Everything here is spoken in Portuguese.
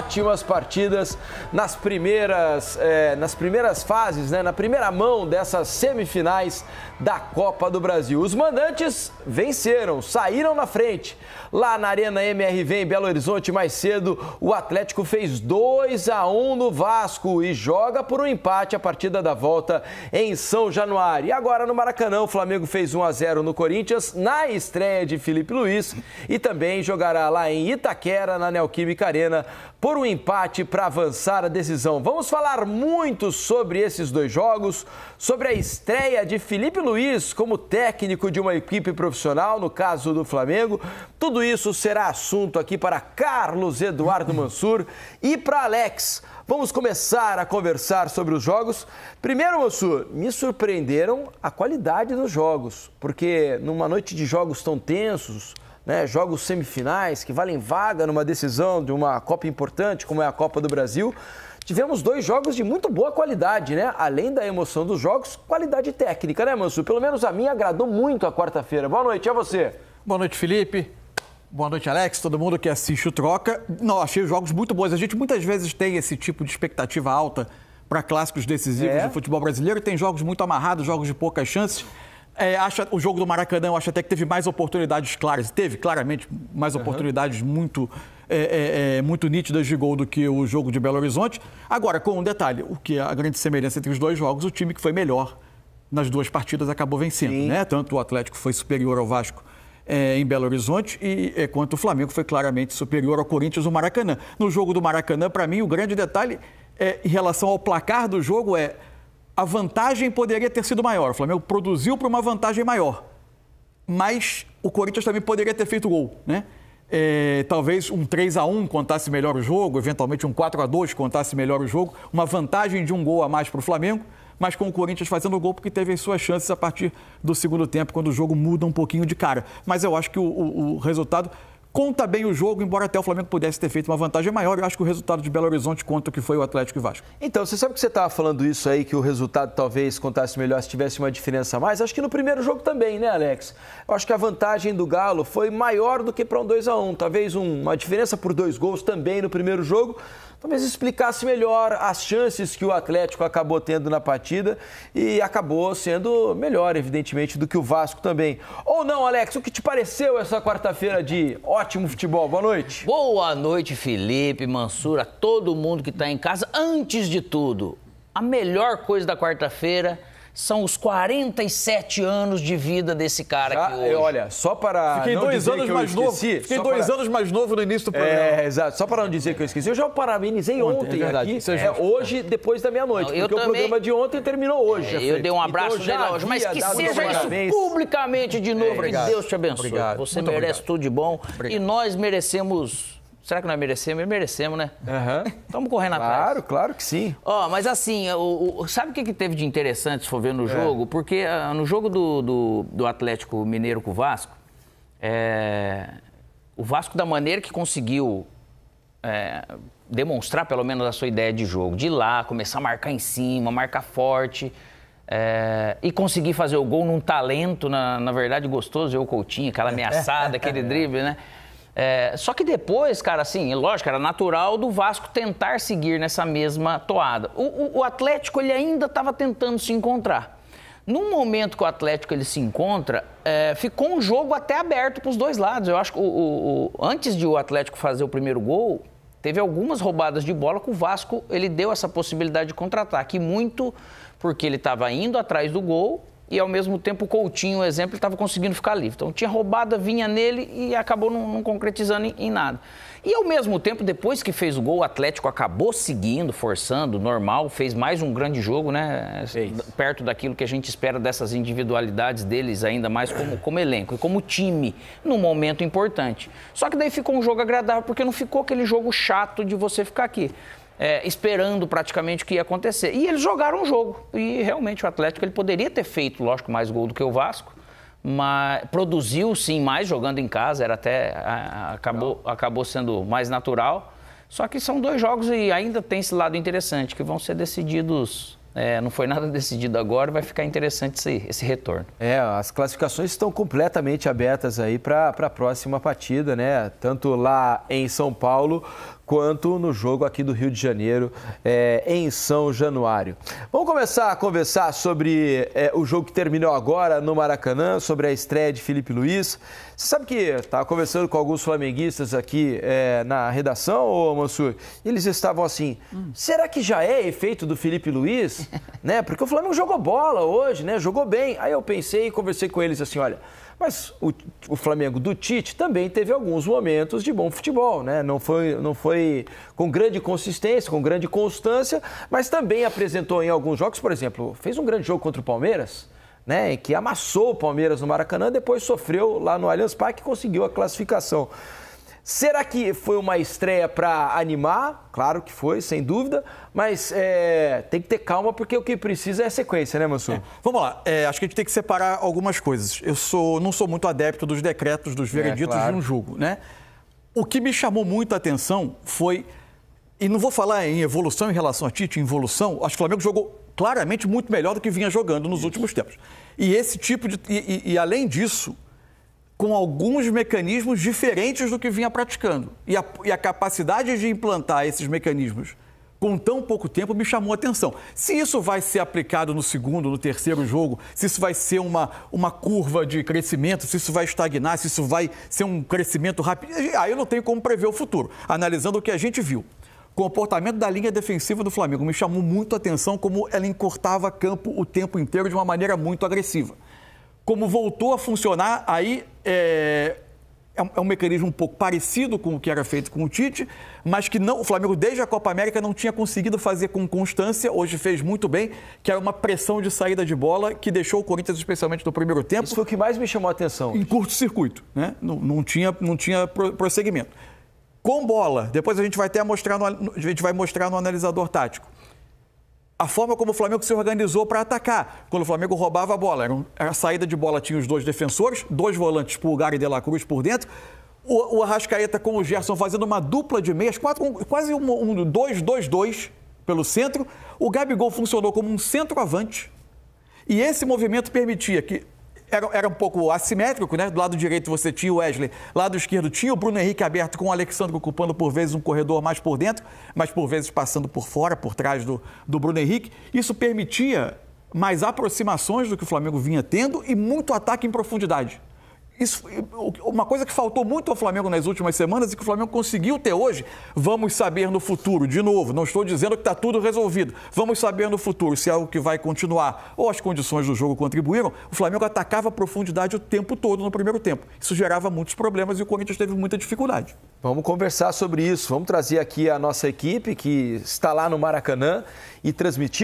ótimas partidas nas primeiras, é, nas primeiras fases, né, na primeira mão dessas semifinais da Copa do Brasil. Os mandantes venceram, saíram na frente. Lá na Arena MRV em Belo Horizonte, mais cedo, o Atlético fez 2 a 1 no Vasco e joga por um empate a partida da volta em São Januário. E agora no Maracanã, o Flamengo fez 1 a 0 no Corinthians na estreia de Felipe Luiz e também jogará lá em Itaquera, na Neoquímica Arena, por um empate para avançar a decisão. Vamos falar muito sobre esses dois jogos, sobre a estreia de Felipe Luiz como técnico de uma equipe profissional, no caso do Flamengo. Tudo isso será assunto aqui para Carlos Eduardo Mansur e para Alex. Vamos começar a conversar sobre os jogos. Primeiro, Mansur, me surpreenderam a qualidade dos jogos, porque numa noite de jogos tão tensos, né, jogos semifinais que valem vaga numa decisão de uma Copa importante, como é a Copa do Brasil. Tivemos dois jogos de muito boa qualidade, né? Além da emoção dos jogos, qualidade técnica, né, Manso? Pelo menos a mim agradou muito a quarta-feira. Boa noite, a você. Boa noite, Felipe. Boa noite, Alex, todo mundo que assiste o Troca. Não, achei os jogos muito bons. A gente muitas vezes tem esse tipo de expectativa alta para clássicos decisivos é. do futebol brasileiro. Tem jogos muito amarrados, jogos de poucas chances. É, acho, o jogo do Maracanã, eu acho até que teve mais oportunidades claras. Teve, claramente, mais uhum. oportunidades muito, é, é, é, muito nítidas de gol do que o jogo de Belo Horizonte. Agora, com um detalhe, o que a grande semelhança entre os dois jogos, o time que foi melhor nas duas partidas acabou vencendo. Né? Tanto o Atlético foi superior ao Vasco é, em Belo Horizonte e é, quanto o Flamengo foi claramente superior ao Corinthians no Maracanã. No jogo do Maracanã, para mim, o grande detalhe é, em relação ao placar do jogo é a vantagem poderia ter sido maior. O Flamengo produziu para uma vantagem maior. Mas o Corinthians também poderia ter feito gol, né? É, talvez um 3 a 1 contasse melhor o jogo, eventualmente um 4 a 2 contasse melhor o jogo, uma vantagem de um gol a mais para o Flamengo, mas com o Corinthians fazendo o gol porque teve as suas chances a partir do segundo tempo, quando o jogo muda um pouquinho de cara. Mas eu acho que o, o, o resultado conta bem o jogo, embora até o Flamengo pudesse ter feito uma vantagem maior. Eu acho que o resultado de Belo Horizonte conta o que foi o Atlético e Vasco. Então, você sabe que você estava falando isso aí, que o resultado talvez contasse melhor se tivesse uma diferença a mais? Acho que no primeiro jogo também, né, Alex? Eu acho que a vantagem do Galo foi maior do que para um 2 a 1 Talvez uma diferença por dois gols também no primeiro jogo talvez explicasse melhor as chances que o Atlético acabou tendo na partida e acabou sendo melhor, evidentemente, do que o Vasco também. Ou não, Alex, o que te pareceu essa quarta-feira de ótimo futebol? Boa noite. Boa noite, Felipe, Mansura, todo mundo que está em casa. Antes de tudo, a melhor coisa da quarta-feira são os 47 anos de vida desse cara Já, aqui hoje. Olha, só para Fiquei não dois anos mais esqueci, novo. Fiquei dois para... anos mais novo no início do programa. É, exato. Só para não dizer que eu esqueci, eu já o parabenizei ontem, ontem é aqui. É, hoje, depois da meia-noite. Porque também... o programa de ontem terminou hoje. É, eu dei um abraço então, nele hoje, mas que seja isso publicamente de novo. É, que Deus te abençoe. Obrigado. Você Muito merece obrigado. tudo de bom. Obrigado. E nós merecemos Será que nós merecemos? Merecemos, né? Uhum. Estamos correndo atrás. Claro, claro que sim. Ó, oh, mas assim, o, o, sabe o que, que teve de interessante se for ver no é. jogo? Porque uh, no jogo do, do, do, Atlético Mineiro com o Vasco, é, o Vasco, da maneira que conseguiu é, demonstrar pelo menos a sua ideia de jogo, de ir lá, começar a marcar em cima, marcar forte. É, e conseguir fazer o gol num talento, na, na verdade, gostoso, eu Coutinho, aquela ameaçada, aquele drible, né? É, só que depois, cara, assim, lógico, era natural do Vasco tentar seguir nessa mesma toada. O, o, o Atlético, ele ainda estava tentando se encontrar. No momento que o Atlético ele se encontra, é, ficou um jogo até aberto para os dois lados. Eu acho que o, o, antes de o Atlético fazer o primeiro gol, teve algumas roubadas de bola que o Vasco ele deu essa possibilidade de contra-ataque. Muito porque ele estava indo atrás do gol e ao mesmo tempo o Coutinho, o exemplo, estava conseguindo ficar livre. Então tinha roubada, vinha nele e acabou não, não concretizando em, em, nada. E ao mesmo tempo, depois que fez o gol, o Atlético acabou seguindo, forçando, normal, fez mais um grande jogo, né? Perto daquilo que a gente espera dessas individualidades deles, ainda mais como, como elenco e como time, num momento importante. Só que daí ficou um jogo agradável, porque não ficou aquele jogo chato de você ficar aqui é, esperando praticamente o que ia acontecer. E eles jogaram o jogo. E realmente o Atlético ele poderia ter feito, lógico, mais gol do que o Vasco. Mas produziu sim mais jogando em casa, era até acabou, acabou sendo mais natural. Só que são dois jogos e ainda tem esse lado interessante, que vão ser decididos é, não foi nada decidido agora, vai ficar interessante esse, esse retorno. É, as classificações estão completamente abertas aí para a próxima partida, né? Tanto lá em São Paulo quanto no jogo aqui do Rio de Janeiro, é, em São Januário. Vamos começar a conversar sobre é, o jogo que terminou agora no Maracanã, sobre a estreia de Felipe Luiz. Você sabe que estava conversando com alguns flamenguistas aqui é, na redação, ô Mansur, e eles estavam assim, hum. será que já é efeito do Felipe Luiz? né? Porque o Flamengo jogou bola hoje, né? Jogou bem. Aí eu pensei e conversei com eles assim, olha... Mas o, o, Flamengo do Tite também teve alguns momentos de bom futebol, né? Não foi, não foi com grande consistência, com grande constância, mas também apresentou em alguns jogos, por exemplo, fez um grande jogo contra o Palmeiras, né? Que amassou o Palmeiras no Maracanã, depois sofreu lá no Allianz Parque e conseguiu a classificação. Será que foi uma estreia para animar? Claro que foi, sem dúvida, mas é, tem que ter calma porque o que precisa é sequência, né, Mansur? É. Vamos lá, é, acho que a gente tem que separar algumas coisas. Eu sou, não sou muito adepto dos decretos, dos é, vereditos claro. de um jogo, né? O que me chamou muito a atenção foi, e não vou falar em evolução em relação a Tite, em evolução, acho que o Flamengo jogou claramente muito melhor do que vinha jogando nos Isso. últimos tempos. E esse tipo de. e, e, e além disso com alguns mecanismos diferentes do que vinha praticando. E a, e a capacidade de implantar esses mecanismos com tão pouco tempo me chamou a atenção. Se isso vai ser aplicado no segundo, no terceiro jogo, se isso vai ser uma, uma curva de crescimento, se isso vai estagnar, se isso vai ser um crescimento rápido, aí eu não tenho como prever o futuro. Analisando o que a gente viu. O comportamento da linha defensiva do Flamengo me chamou muito a atenção como ela encurtava campo o tempo inteiro de uma maneira muito agressiva como voltou a funcionar, aí é, é, é, um mecanismo um pouco parecido com o que era feito com o Tite, mas que não, o Flamengo, desde a Copa América, não tinha conseguido fazer com constância, hoje fez muito bem, que era uma pressão de saída de bola que deixou o Corinthians, especialmente no primeiro tempo. Isso foi o que mais me chamou a atenção. Em curto-circuito, né? Não, não, tinha, não tinha prosseguimento. Com bola, depois a gente vai até mostrar no, a gente vai mostrar no analisador tático a forma como o Flamengo se organizou para atacar. Quando o Flamengo roubava a bola, era, a saída de bola tinha os dois defensores, dois volantes, Pulgar e De La Cruz por dentro. O, o Arrascaeta com o Gerson fazendo uma dupla de meias, quatro, um, quase um 2-2-2 pelo centro. O Gabigol funcionou como um centroavante. E esse movimento permitia que era, era um pouco assimétrico, né? Do lado direito você tinha o Wesley, lado esquerdo tinha o Bruno Henrique aberto com o Alexandre ocupando por vezes um corredor mais por dentro, mas por vezes passando por fora, por trás do, do Bruno Henrique. Isso permitia mais aproximações do que o Flamengo vinha tendo e muito ataque em profundidade. Isso, uma coisa que faltou muito ao Flamengo nas últimas semanas e que o Flamengo conseguiu ter hoje, vamos saber no futuro. De novo, não estou dizendo que está tudo resolvido. Vamos saber no futuro se é algo que vai continuar ou as condições do jogo contribuíram. O Flamengo atacava a profundidade o tempo todo no primeiro tempo. Isso gerava muitos problemas e o Corinthians teve muita dificuldade. Vamos conversar sobre isso. Vamos trazer aqui a nossa equipe que está lá no Maracanã e transmitir.